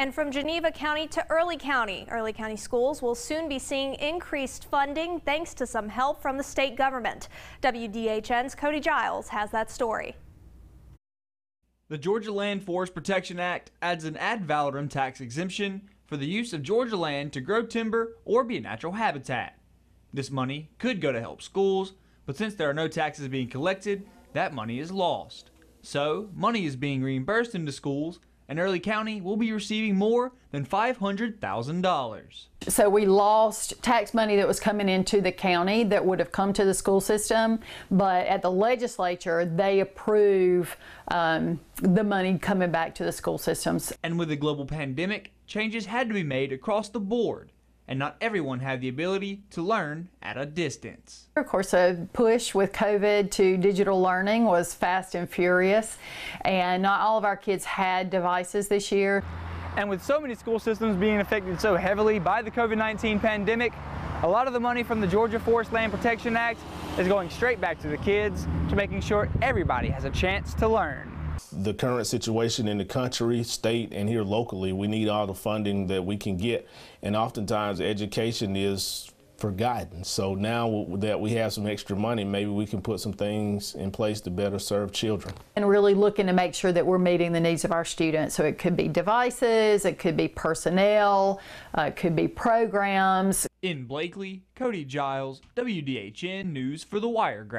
And from Geneva County to Early County, Early County schools will soon be seeing increased funding thanks to some help from the state government. WDHN's Cody Giles has that story. The Georgia Land Forest Protection Act adds an ad valorem tax exemption for the use of Georgia land to grow timber or be a natural habitat. This money could go to help schools, but since there are no taxes being collected, that money is lost. So, money is being reimbursed into schools and Early County will be receiving more than $500,000. So we lost tax money that was coming into the county that would have come to the school system, but at the legislature, they approve um, the money coming back to the school systems. And with the global pandemic, changes had to be made across the board and not everyone had the ability to learn at a distance. Of course, a push with COVID to digital learning was fast and furious, and not all of our kids had devices this year. And with so many school systems being affected so heavily by the COVID-19 pandemic, a lot of the money from the Georgia Forest Land Protection Act is going straight back to the kids to making sure everybody has a chance to learn the current situation in the country, state, and here locally, we need all the funding that we can get. And oftentimes, education is forgotten. So now that we have some extra money, maybe we can put some things in place to better serve children. And really looking to make sure that we're meeting the needs of our students. So it could be devices, it could be personnel, uh, it could be programs. In Blakely, Cody Giles, WDHN News for the Wiregrass.